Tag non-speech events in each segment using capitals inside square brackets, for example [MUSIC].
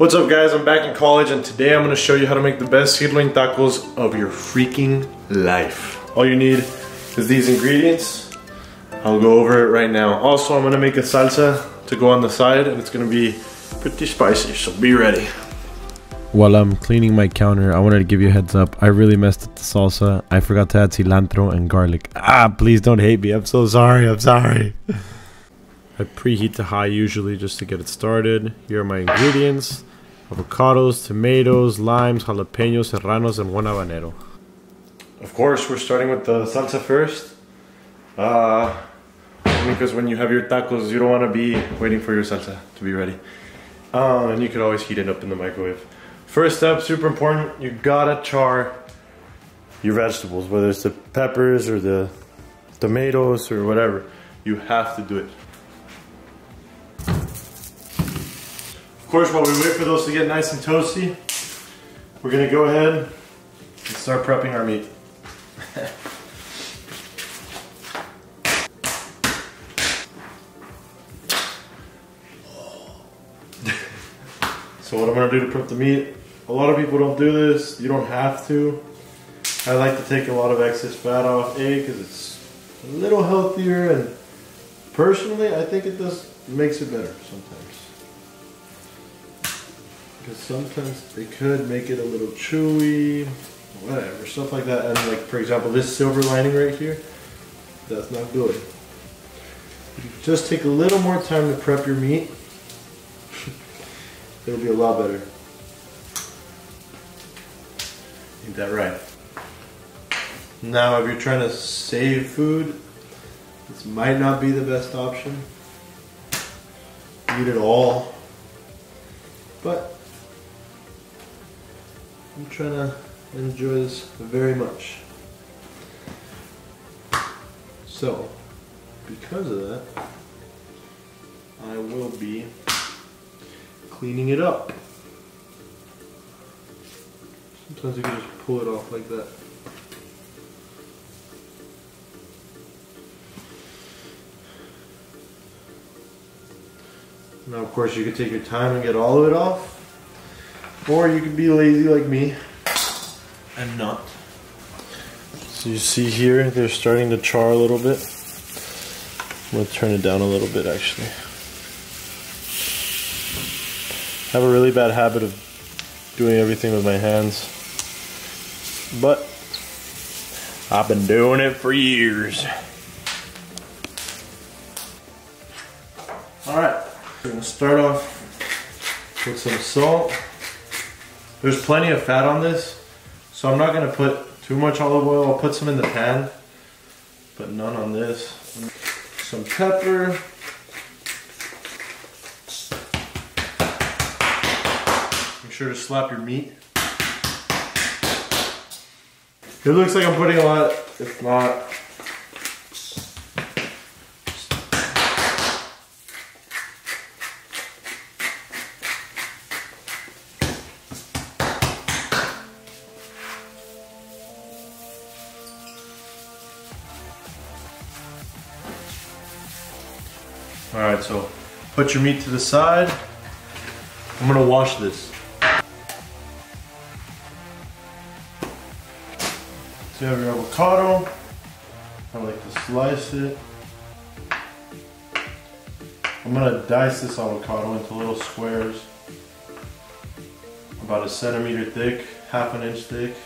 What's up guys, I'm back in college and today I'm gonna show you how to make the best sirloin tacos of your freaking life. All you need is these ingredients. I'll go over it right now. Also, I'm gonna make a salsa to go on the side and it's gonna be pretty spicy, so be ready. While I'm cleaning my counter, I wanted to give you a heads up. I really messed up the salsa. I forgot to add cilantro and garlic. Ah, please don't hate me. I'm so sorry. I'm sorry. [LAUGHS] I preheat to high usually just to get it started. Here are my ingredients. Avocados, tomatoes, limes, jalapenos, serranos, and one habanero. Of course, we're starting with the salsa first. Uh, because when you have your tacos, you don't want to be waiting for your salsa to be ready. Uh, and you could always heat it up in the microwave. First step, super important, you gotta char your vegetables, whether it's the peppers or the tomatoes or whatever. You have to do it. Course, while we wait for those to get nice and toasty, we're gonna go ahead and start prepping our meat. [LAUGHS] so what I'm gonna do to prep the meat, a lot of people don't do this, you don't have to. I like to take a lot of excess fat off, A, because it's a little healthier, and personally, I think it does makes it better sometimes. Because sometimes they could make it a little chewy, whatever, stuff like that. And like, for example, this silver lining right here, that's not good. Just take a little more time to prep your meat, [LAUGHS] it'll be a lot better. Ain't that right? Now, if you're trying to save food, this might not be the best option. Eat it all. But I'm trying to enjoy this very much. So, because of that, I will be cleaning it up. Sometimes you can just pull it off like that. Now, of course, you could take your time and get all of it off, or you could be lazy like me and not. So you see here, they're starting to char a little bit. I'm gonna turn it down a little bit actually. I have a really bad habit of doing everything with my hands, but I've been doing it for years. All right. We're gonna start off with some salt. There's plenty of fat on this, so I'm not gonna put too much olive oil. I'll put some in the pan, but none on this. Some pepper. Make sure to slap your meat. It looks like I'm putting a lot, if not, All right, so put your meat to the side. I'm gonna wash this. So you have your avocado. I like to slice it. I'm gonna dice this avocado into little squares. About a centimeter thick, half an inch thick.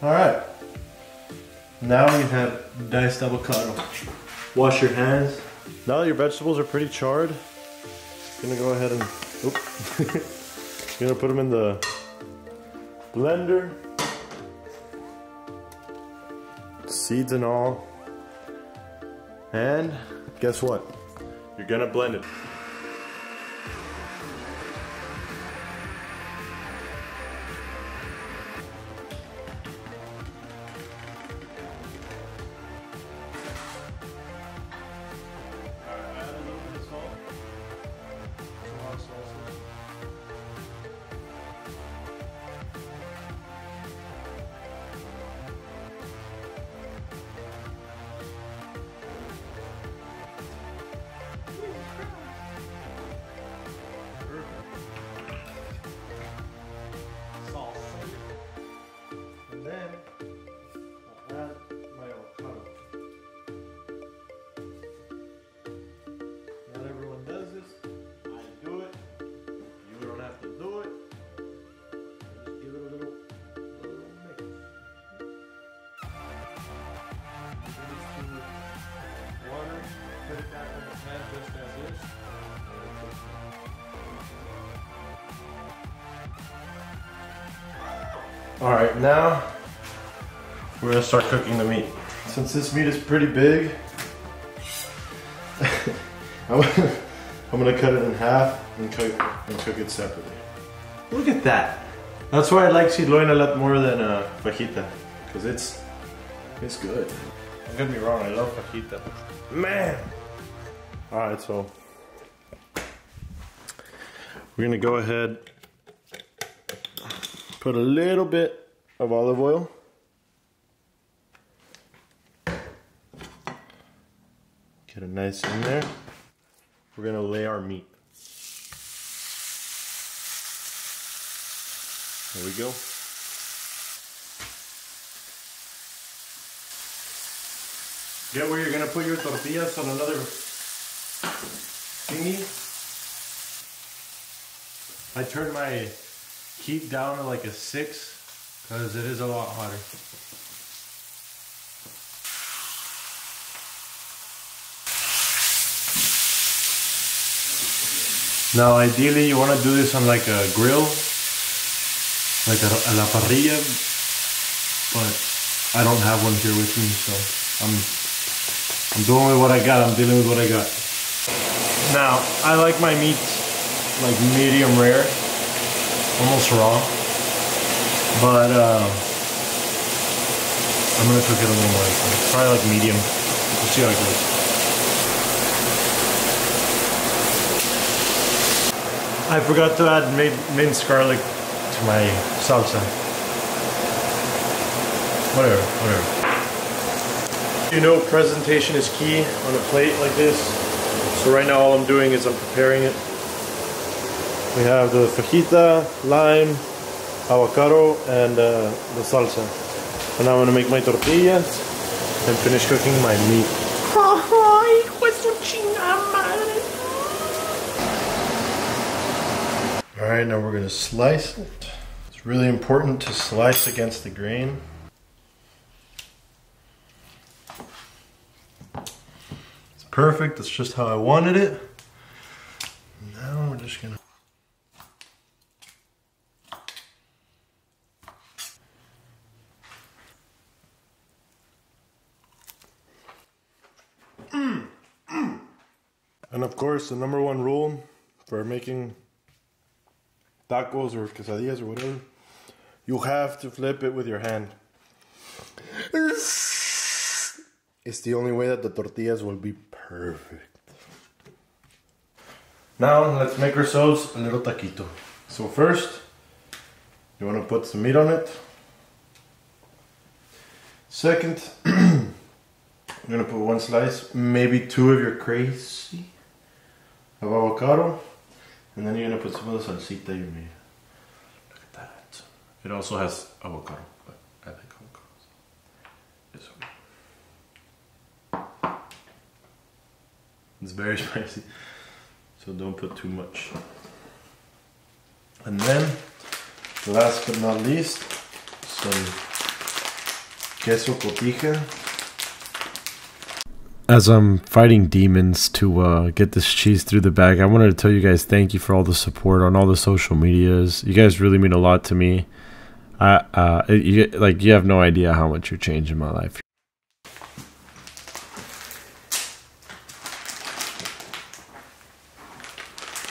All right. Now we have diced avocado. Wash your hands. Now that your vegetables are pretty charred, I'm gonna go ahead and, oop. [LAUGHS] gonna put them in the blender. Seeds and all. And guess what? You're gonna blend it. In just as is. All right, now we're gonna start cooking the meat. Since this meat is pretty big, [LAUGHS] I'm gonna, I'm gonna cut it in half and cook, and cook it separately. Look at that. That's why I like sirloin a lot more than uh, fajita, because it's it's good. Don't get me wrong, I love fajita. Man! Alright, so we're gonna go ahead, put a little bit of olive oil. Get it nice in there. We're gonna lay our meat. There we go. Get where you're gonna put your tortillas on another thingy. I turned my heat down to like a six because it is a lot hotter. Now ideally you want to do this on like a grill, like a, a la parrilla, but I don't have one here with me so I'm I'm doing with what I got. I'm dealing with what I got. Now, I like my meat like medium rare, almost raw. But uh, I'm gonna cook it a little more. Probably like medium. We'll see how it goes. I forgot to add minced garlic to my salsa. Whatever, whatever. You know presentation is key on a plate like this. So right now all I'm doing is I'm preparing it. We have the fajita, lime, avocado, and uh, the salsa. And now I'm gonna make my tortillas and finish cooking my meat. Alright, now we're gonna slice it. It's really important to slice against the grain. Perfect. That's just how I wanted it. Now we're just gonna mm. And of course, the number one rule for making tacos or quesadillas or whatever, you have to flip it with your hand. It's the only way that the tortillas will be Perfect. Now let's make ourselves a little taquito. So first, you want to put some meat on it. Second, [CLEARS THROAT] I'm gonna put one slice, maybe two of your crazy of avocado, and then you're gonna put some of the salsita you made. Look at that. It also has avocado. It's very [LAUGHS] spicy, so don't put too much. And then, last but not least, some queso cotija. As I'm fighting demons to uh, get this cheese through the bag, I wanted to tell you guys thank you for all the support on all the social medias. You guys really mean a lot to me. I, uh, you, like you have no idea how much you're changing my life.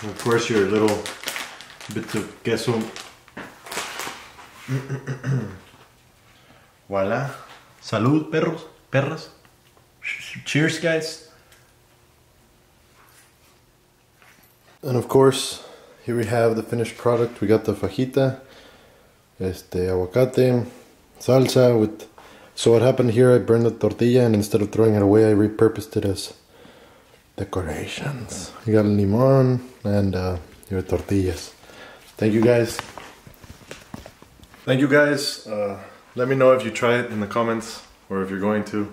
Of course, your little bit of queso. [COUGHS] Voila. Salud, perros, perras. Cheers, guys. And of course, here we have the finished product. We got the fajita, este aguacate, salsa with. So what happened here? I burned the tortilla, and instead of throwing it away, I repurposed it as decorations. You got limon and uh, your tortillas. Thank you guys. Thank you guys. Uh, let me know if you try it in the comments or if you're going to.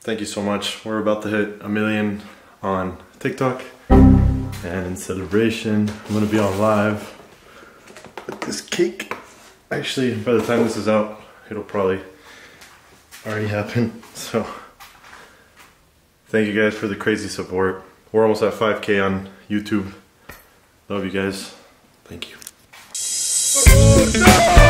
Thank you so much. We're about to hit a million on TikTok. And in celebration, I'm gonna be on live with this cake. Actually, by the time this is out, it'll probably already happen. [LAUGHS] So Thank you guys for the crazy support. We're almost at 5k on YouTube. Love you guys. Thank you. Oh, no!